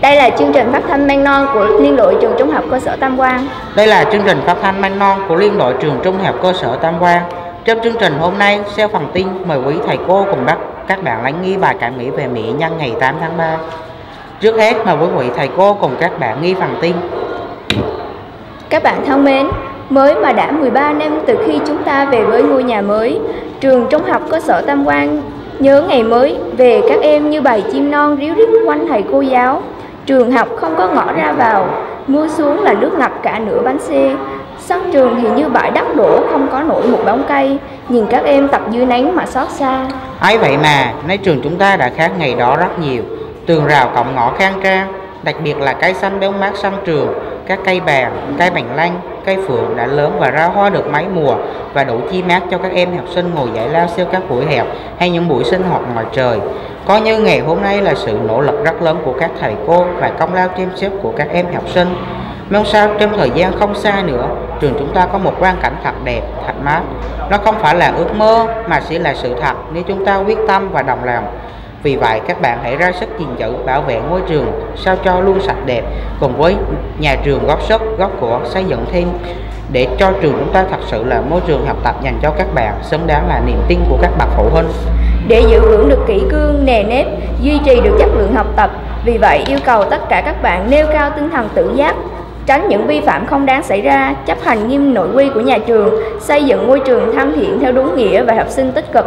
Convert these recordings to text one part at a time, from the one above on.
Đây là chương trình phát thanh mang non của Liên đội trường Trung học cơ sở Tam Quang. Đây là chương trình phát thanh mang non của Liên đội trường Trung học cơ sở Tam Quang. Trong chương trình hôm nay, sau phần tin mời quý thầy cô cùng bắt các bạn lắng nghe bài cảm nghĩ về Mỹ nhân ngày 8 tháng 3. Trước hết mời quý vị thầy cô cùng các bạn nghi phần tin. Các bạn thân mến, mới mà đã 13 năm từ khi chúng ta về với ngôi nhà mới, trường Trung học cơ sở Tam Quang nhớ ngày mới về các em như bầy chim non ríu rít quanh thầy cô giáo. Trường học không có ngõ ra vào, mưa xuống là nước ngập cả nửa bánh xe. Sân trường thì như bãi đất đổ không có nổi một bóng cây, nhìn các em tập dưới nắng mà xót xa. ấy vậy mà, nay trường chúng ta đã khác ngày đó rất nhiều. Tường rào cổng ngõ khang trang, đặc biệt là cây xanh béo mát sân trường, các cây bàn, cây bành lanh, cây phượng đã lớn và ra hoa được mấy mùa và đủ chi mát cho các em học sinh ngồi giải lao sau các buổi hẹp hay những buổi sinh hoạt ngoài trời. Coi như ngày hôm nay là sự nỗ lực rất lớn của các thầy cô và công lao chăm sóc của các em học sinh. Mong sao trong thời gian không xa nữa, trường chúng ta có một quang cảnh thật đẹp, thật mát. Nó không phải là ước mơ mà chỉ là sự thật nếu chúng ta quyết tâm và đồng lòng. Vì vậy các bạn hãy ra sức gìn giữ bảo vệ ngôi trường sao cho luôn sạch đẹp cùng với nhà trường góp sức góp của xây dựng thêm để cho trường chúng ta thật sự là môi trường học tập dành cho các bạn xứng đáng là niềm tin của các bậc phụ huynh. Để giữ vững được kỷ cương, nề nếp, duy trì được chất lượng học tập, vì vậy yêu cầu tất cả các bạn nêu cao tinh thần tự giác, tránh những vi phạm không đáng xảy ra, chấp hành nghiêm nội quy của nhà trường, xây dựng môi trường thân thiện theo đúng nghĩa và học sinh tích cực.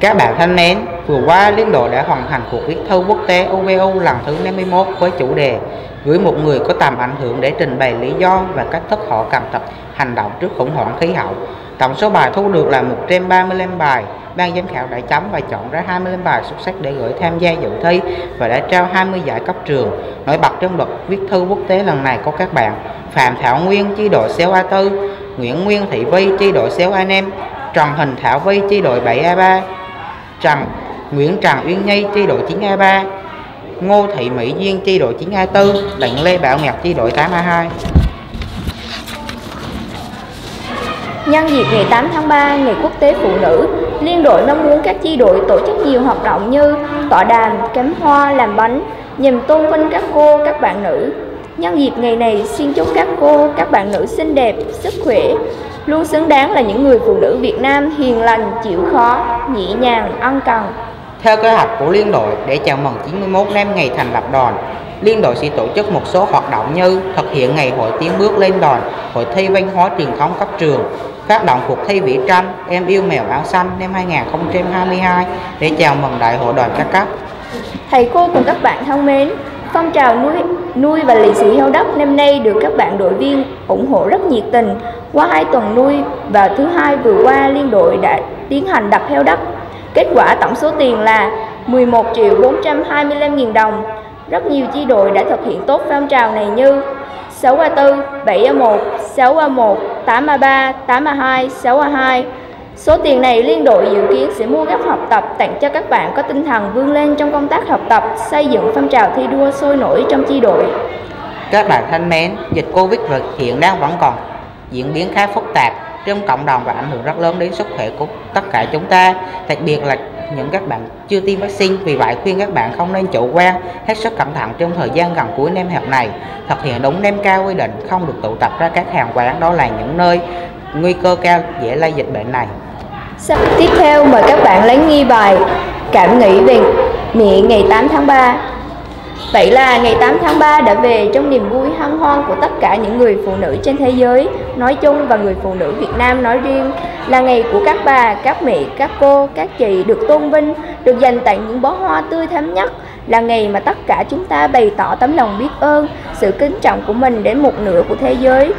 Các bạn thân mến, vừa qua Liên đội đã hoàn thành cuộc viết thư quốc tế OVO lần thứ 51 với chủ đề Gửi một người có tầm ảnh hưởng để trình bày lý do và cách thức họ cầm tập hành động trước khủng hoảng khí hậu. Tổng số bài thu được là 135 bài. Ban giám khảo đã chấm và chọn ra 25 bài xuất sắc để gửi tham gia dự thi và đã trao 20 giải cấp trường. Nổi bật trong đợt viết thư quốc tế lần này có các bạn Phạm Thảo Nguyên, chi đội xéo A4, Nguyễn Nguyên Thị Vi, chi đội xéo Anh Em, Trần Hình Thảo Vi, chi đội 7A3, Trần Nguyễn Trần Uyên Nhi chi đội 9A3 Ngô Thị Mỹ Duyên chi đội 9A4 Đặng Lê Bảo Ngọc chi đội 8A2 Nhân dịp ngày 8 tháng 3, Ngày Quốc tế Phụ nữ, Liên đội mong muốn các chi đội tổ chức nhiều hoạt động như tọa đàm, cắm hoa, làm bánh, nhằm tôn vinh các cô, các bạn nữ. Nhân dịp ngày này, xin chúc các cô, các bạn nữ xinh đẹp, sức khỏe, luôn xứng đáng là những người phụ nữ Việt Nam hiền lành, chịu khó, nhẹ nhàng, ân cần. Theo kế hoạch của liên đội để chào mừng 91 năm ngày thành lập đoàn, liên đội sẽ tổ chức một số hoạt động như thực hiện ngày hội tiến bước lên đoàn, hội thi văn hóa truyền thống cấp trường, phát động cuộc thi vẽ tranh Em yêu mèo áo xanh năm 2022 để chào mừng đại hội đoàn các cấp. Thầy cô cùng các bạn thân mến, phong trào nuôi nuôi và lì xì heo đất năm nay được các bạn đội viên ủng hộ rất nhiệt tình. Qua hai tuần nuôi và thứ hai vừa qua liên đội đã tiến hành đập heo đất. Kết quả tổng số tiền là 11 triệu 425 nghìn đồng. Rất nhiều chi đội đã thực hiện tốt phong trào này như 6A4, 7A1, 6A1, 8A3, 8A2, 6A2. Số tiền này liên đội dự kiến sẽ mua gấp học tập tặng cho các bạn có tinh thần vươn lên trong công tác học tập, xây dựng phong trào thi đua sôi nổi trong chi đội. Các bạn thân mến, dịch Covid hiện đang vẫn còn diễn biến khá phức tạp trong cộng đồng và ảnh hưởng rất lớn đến sức khỏe của tất cả chúng ta, đặc biệt là những các bạn chưa tiêm vaccine. Vì vậy khuyên các bạn không nên chủ quan, hết sức cẩn thận trong thời gian gần cuối năm học này, thực hiện đúng năm cao quy định, không được tụ tập ra các hàng quán đó là những nơi nguy cơ cao dễ lây dịch bệnh này. Tiếp theo mời các bạn lắng nghe bài Cảm nghĩ về mẹ ngày 8 tháng 3 Vậy là ngày 8 tháng 3 đã về trong niềm vui hân hoan của tất cả những người phụ nữ trên thế giới. Nói chung và người phụ nữ Việt Nam nói riêng là ngày của các bà, các mẹ, các cô, các chị được tôn vinh, được dành tặng những bó hoa tươi thắm nhất. Là ngày mà tất cả chúng ta bày tỏ tấm lòng biết ơn, sự kính trọng của mình đến một nửa của thế giới.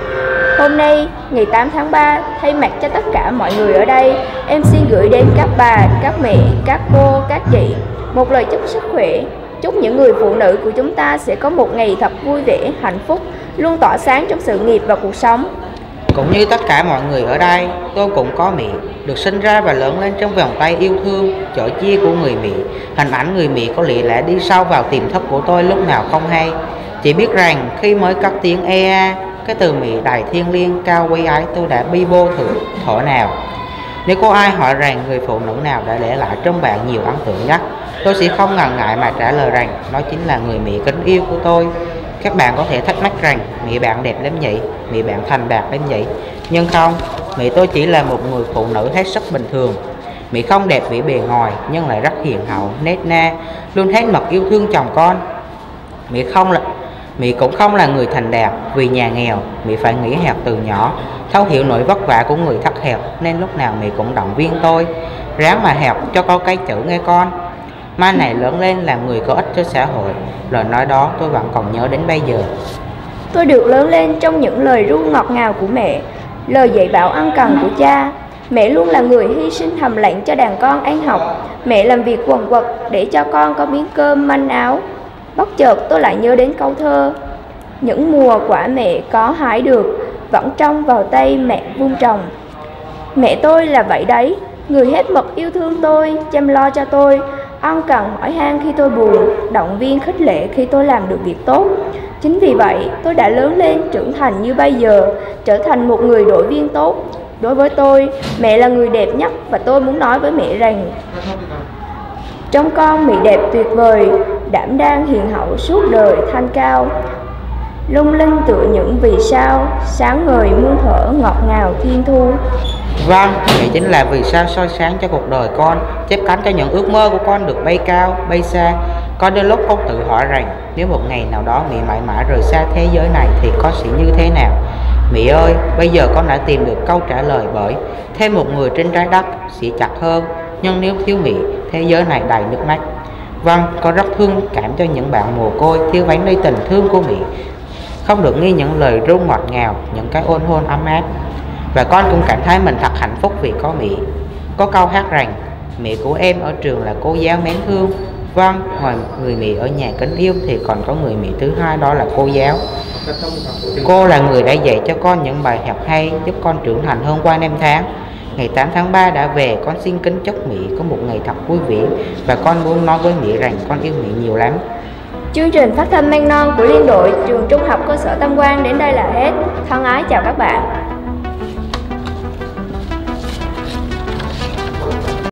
Hôm nay, ngày 8 tháng 3, thay mặt cho tất cả mọi người ở đây, em xin gửi đến các bà, các mẹ, các cô, các chị một lời chúc sức khỏe, Chúc những người phụ nữ của chúng ta sẽ có một ngày thật vui vẻ, hạnh phúc, luôn tỏa sáng trong sự nghiệp và cuộc sống. Cũng như tất cả mọi người ở đây, tôi cũng có mẹ, được sinh ra và lớn lên trong vòng tay yêu thương, chở chia của người mẹ. Hình ảnh người mẹ có lẽ lẽ đi sâu vào tiềm thức của tôi lúc nào không hay. Chỉ biết rằng khi mới cất tiếng EA, cái từ mẹ đầy thiên liêng cao quý ấy tôi đã bi bô thử thổ nào. Nếu có ai hỏi rằng người phụ nữ nào đã để lại trong bạn nhiều ấn tượng nhất, tôi sẽ không ngần ngại mà trả lời rằng đó chính là người Mỹ kính yêu của tôi. Các bạn có thể thắc mắc rằng Mỹ bạn đẹp lắm nhỉ, Mỹ bạn thành đạt lắm nhỉ. Nhưng không, Mỹ tôi chỉ là một người phụ nữ hết sức bình thường. Mỹ không đẹp vì bề ngoài nhưng lại rất hiền hậu, nét na, luôn hết mật yêu thương chồng con. Mỹ không là Mỹ cũng không là người thành đạt vì nhà nghèo, Mỹ phải nghĩ hẹp từ nhỏ, thấu hiểu nỗi vất vả của người thất hẹp nên lúc nào Mỹ cũng động viên tôi, ráng mà hẹp cho có cái chữ nghe con. Mai này lớn lên làm người có ích cho xã hội, lời nói đó tôi vẫn còn nhớ đến bây giờ. Tôi được lớn lên trong những lời ru ngọt ngào của mẹ, lời dạy bảo ăn cần của cha. Mẹ luôn là người hy sinh thầm lặng cho đàn con ăn học. Mẹ làm việc quần quật để cho con có miếng cơm manh áo. Bất chợt tôi lại nhớ đến câu thơ Những mùa quả mẹ có hái được Vẫn trong vào tay mẹ vun trồng. Mẹ tôi là vậy đấy Người hết mực yêu thương tôi Chăm lo cho tôi Ân cần hỏi han khi tôi buồn Động viên khích lệ khi tôi làm được việc tốt. Chính vì vậy tôi đã lớn lên trưởng thành như bây giờ Trở thành một người đội viên tốt. Đối với tôi, mẹ là người đẹp nhất Và tôi muốn nói với mẹ rằng trong con mỹ đẹp tuyệt vời, đảm đang hiền hậu suốt đời thanh cao. Lung linh tựa những vì sao, sáng ngời muôn thở ngọt ngào thiên thu. Vâng, vậy chính là vì sao soi sáng cho cuộc đời con, chép cánh cho những ước mơ của con được bay cao, bay xa. Có đôi lúc con tự hỏi rằng nếu một ngày nào đó mẹ mãi mãi rời xa thế giới này thì con sẽ như thế nào? mẹ ơi, bây giờ con đã tìm được câu trả lời bởi thêm một người trên trái đất sẽ chặt hơn, nhưng nếu thiếu mẹ thế giới này đầy nước mắt vâng con rất thương cảm cho những bạn mồ côi, thiếu vắng đi tình thương của mỹ. Không được nghe những lời ru ngọt ngào, những cái ôn hôn ấm áp. Và con cũng cảm thấy mình thật hạnh phúc vì có mỹ. Có câu hát rằng, mẹ của em ở trường là cô giáo mến thương. Vâng ngoài người mẹ ở nhà kính yêu thì còn có người mẹ thứ hai, đó là cô giáo. Cô là người đã dạy cho con những bài học hay giúp con trưởng thành hơn qua năm tháng. Ngày 8 tháng 3 đã về, con xin kính chúc Mỹ có một ngày thật vui vẻ và con muốn nói với Mỹ rằng con yêu Mỹ nhiều lắm. Chương trình phát thanh mang non của liên đội trường trung học cơ sở Tam Quan đến đây là hết. Thân ái chào các bạn.